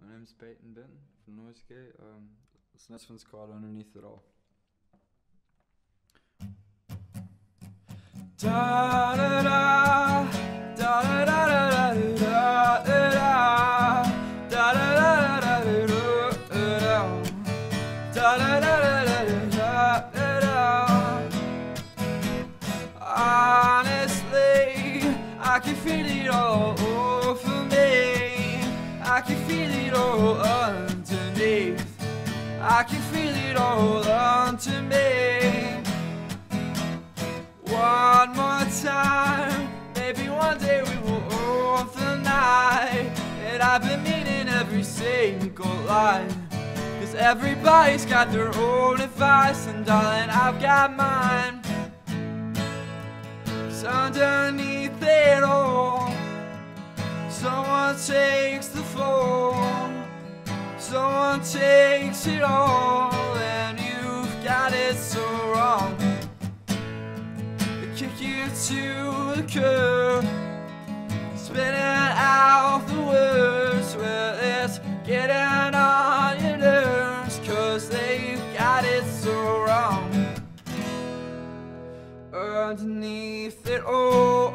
My name's Peyton Benton from Noise Gate. Um, this next one's called Underneath It All. I can feel it all under me. One more time, maybe one day we will own the night. And I've been meaning every single line. Cause everybody's got their own advice, and darling, I've got mine. Cause underneath it all, someone takes the fall. Someone takes it all, and you've got it so wrong. They kick you to the curb, spitting out the words. Well, it's getting on your nerves, cause they've got it so wrong. Underneath it all,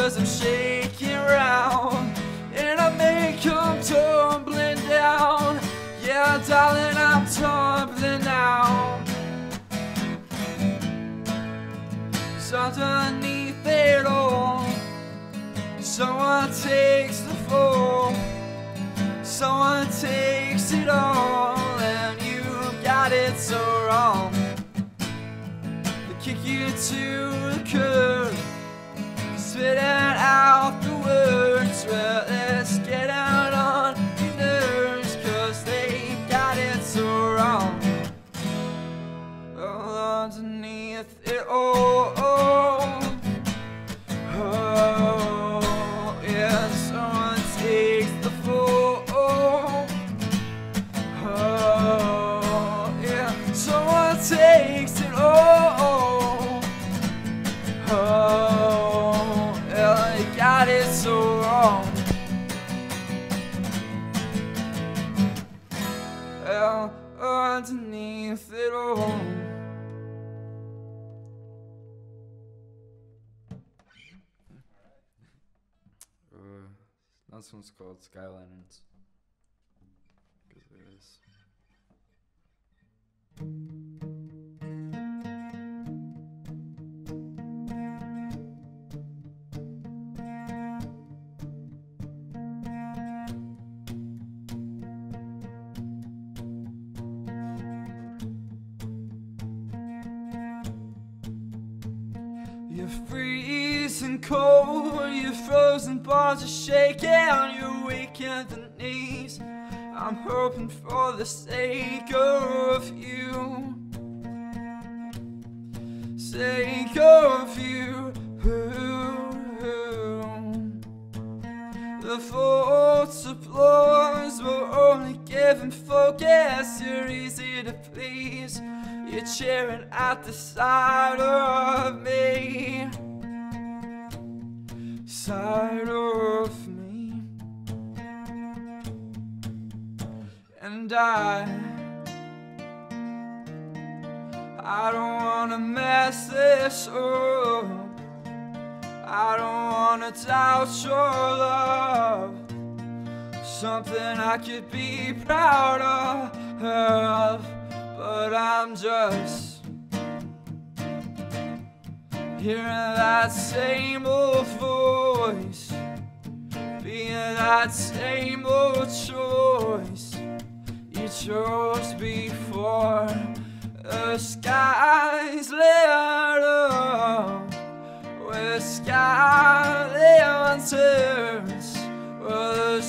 cause I'm shaking around. And I may come tumbling down. Yeah, darling, I'm tumbling now. So underneath it all, someone takes the fall. Someone takes it all, and you got it so wrong. They kick you to the curb, spitting out the words. Well, let's get out on your nerves, cause they got it so wrong. Well, underneath it all, oh, yeah, someone takes the fall. Oh, yeah, someone takes it all. Oh, got it so wrong. Yeah, underneath it all. Uh, this one's called Skyliners. Because it is. You're freezing cold, your frozen bones are shaking, you're weak at the knees. I'm hoping for the sake of you, give focus. You're easy to please. You're cheering at the side of me, side of me, and I. I don't wanna mess this up. I don't wanna doubt your love. Something I could be proud of, but I'm just hearing that same old voice, being that same old choice you chose before the skies lit up with sky lanterns. Well, the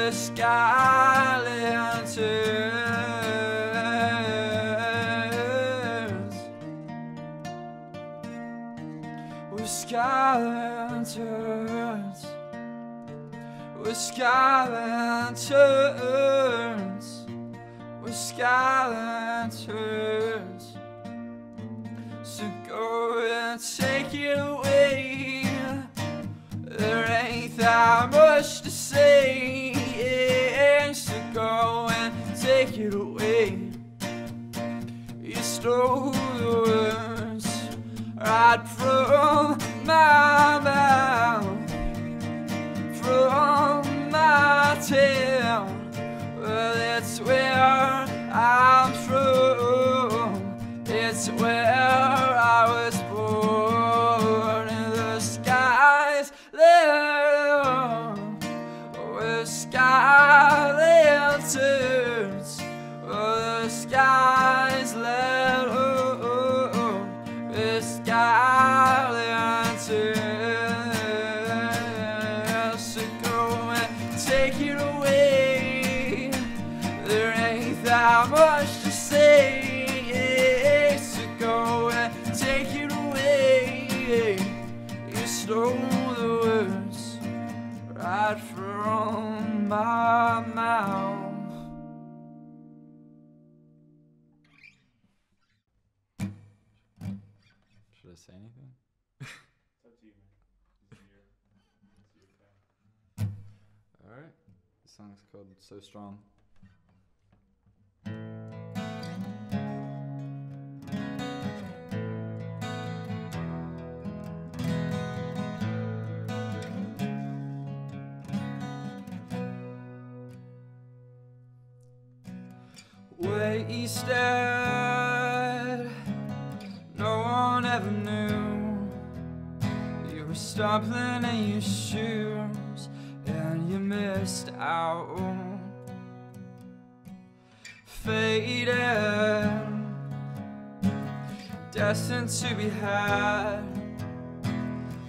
with sky lanterns. With sky lanterns. With sky lanterns. With sky lanterns. So go and take it away. That much to say. So go and take it away. You stole the words right from my take The song's called So Strong. Wasted, no one ever knew. You were stumbling in your shoes missed out. Faded, destined to be had.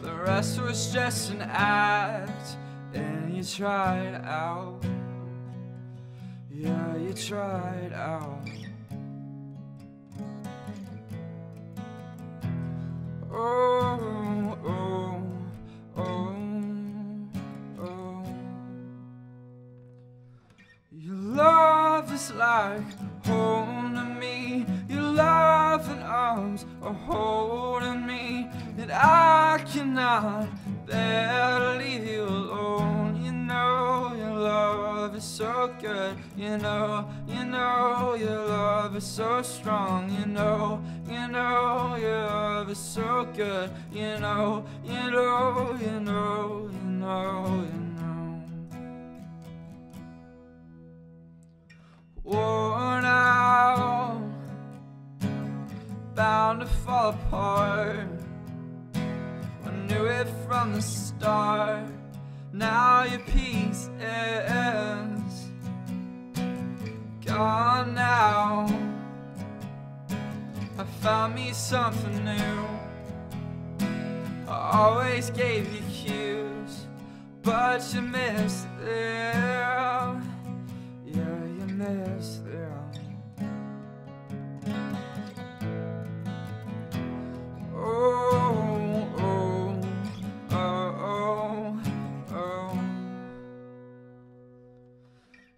The rest was just an act, and you tried out. Yeah, you tried out. Oh, is like home to me. Your love and arms are holding me, and I cannot bear to leave you alone. You know your love is so good. You know, you know your love is so strong. You know, you know your love is so good. You know, you know, you know, you know, you know. Worn out, bound to fall apart. I knew it from the start. Now your peace ends, gone now. I found me something new. I always gave you cues, but you missed them. Missed them. Oh, oh, oh, oh.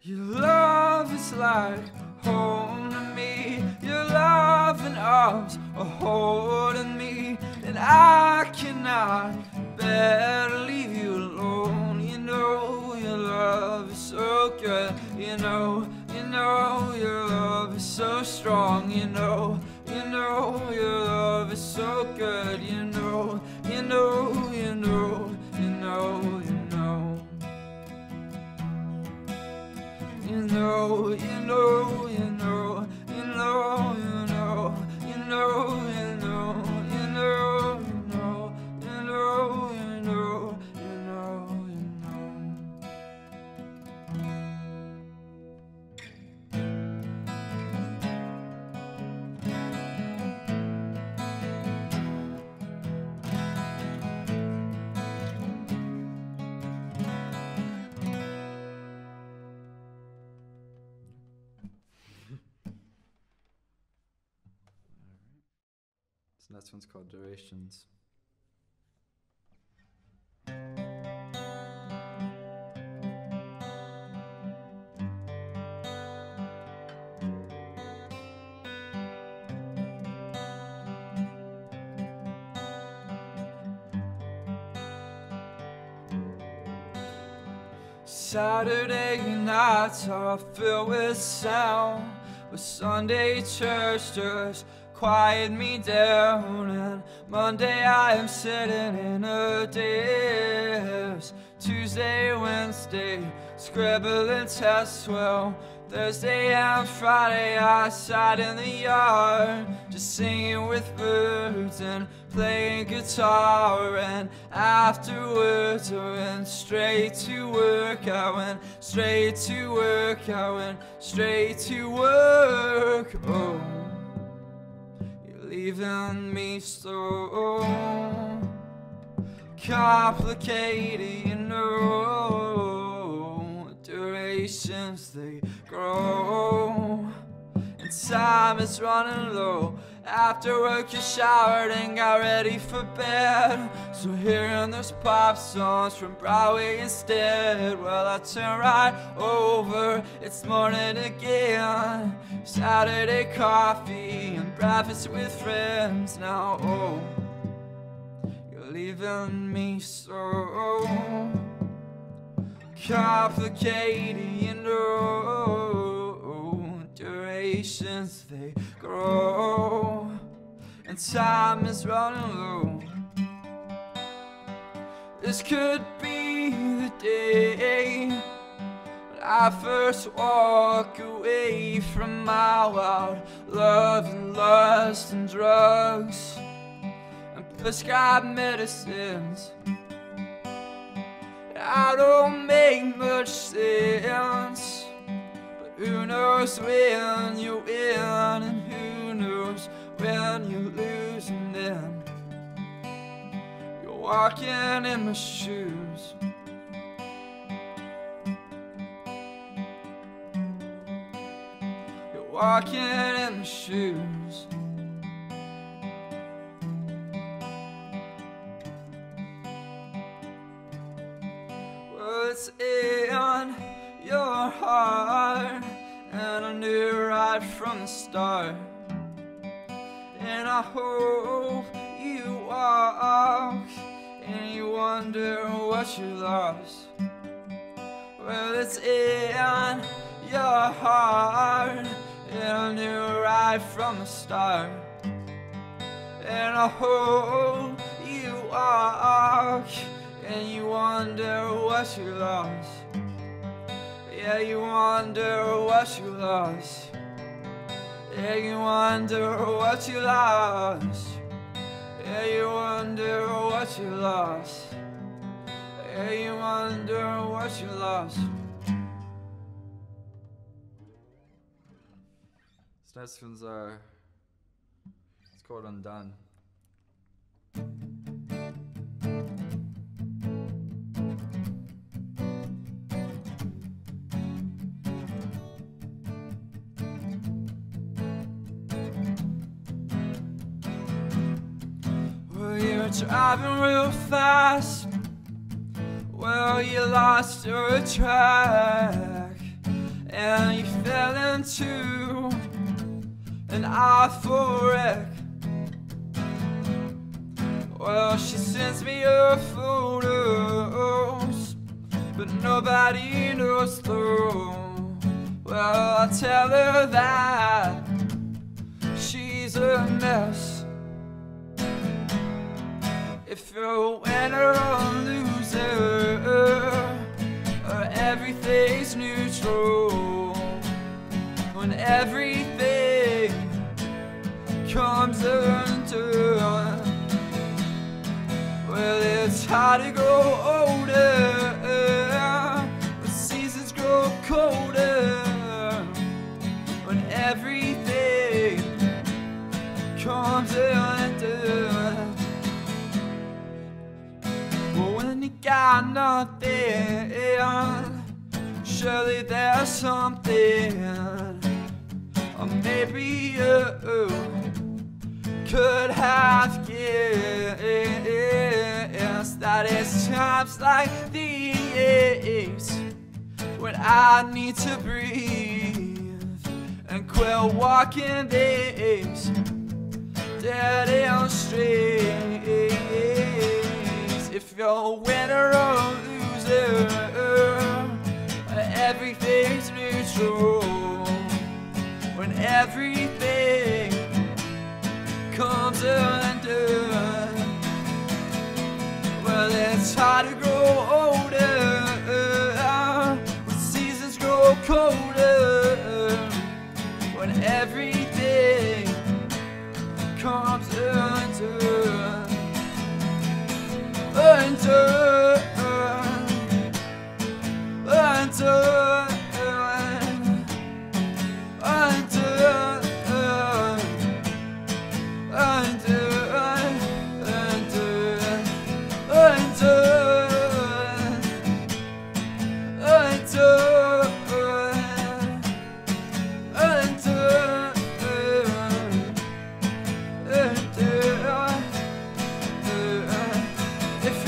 Your love is like home to me. Your love and arms are holding me, and I cannot bear to leave you alone. You know your love is so good. You know strong. Next one's called Durations. Saturday nights are filled with sound, but Sunday church just quiet me down. And Monday I am sitting in a daze. Tuesday, Wednesday, scribbling tests. Well, Thursday and Friday I sat in the yard, just singing with birds and playing guitar. And afterwards I went straight to work. I went straight to work. I went straight to work. Oh, leaving me so complicated, you know. Durations they grow, time is running low. After work, you showered and got ready for bed. So hearing those pop songs from Broadway instead. Well, I turn right over, it's morning again. Saturday coffee and breakfast with friends. Now, oh, you're leaving me so complicated, you know. Durations they grow, and time is running low. This could be the day when I first walk away from my wild love and lust and drugs and prescribed medicines. I don't make much sense. Who knows when you win and who knows when you lose and then you're walking in my shoes. You're walking in my shoes. From the start. And I hope you walk, and you wonder what you lost. Well, it's in your heart, and I knew right from the start. And I hope you walk and you wonder what you lost. Yeah, you wonder what you lost. Yeah, you wonder what you lost. Yeah, you wonder what you lost. Yeah, you wonder what you lost. Next one's uh, it's called Undone. You're driving real fast. Well, you lost your track and you fell into an awful wreck. Well, she sends me her photos, but nobody knows through. Well, I tell her that she's a mess. If you're a winner or a loser, or everything's neutral, when everything comes undone, well, it's hard to grow older. Something. Or maybe you could have guessed that it's times like these when I need to breathe and quit walking these dead end streets. If you're a winner or loser, everything's neutral. When everything comes undone, well, it's hard to grow older when seasons grow colder. When everything comes undone, undone,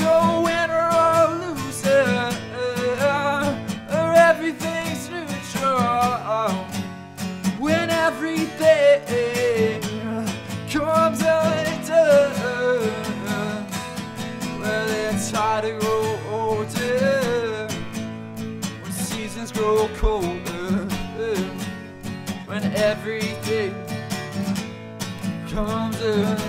Winner or loser, or everything's neutral, when everything comes undone, well, it's hard to older when seasons grow colder, when everything comes undone.